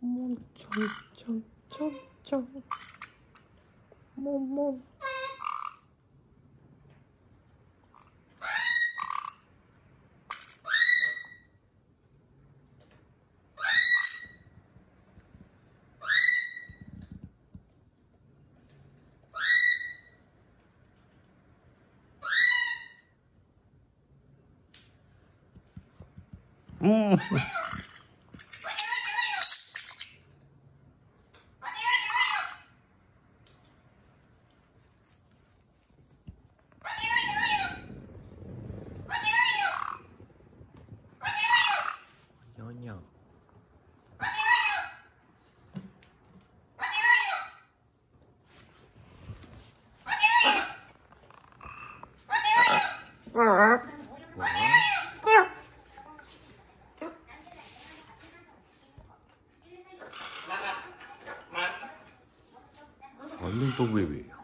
짠짠짠짠 짠짠짠짠 몸몸 Mm. Burp. 녀. 언니 또 왜왜요?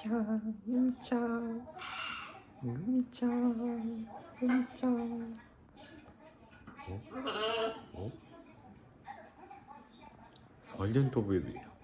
짠짠 짠짠 짠짠 어? 어? 설렌 또 왜왜요?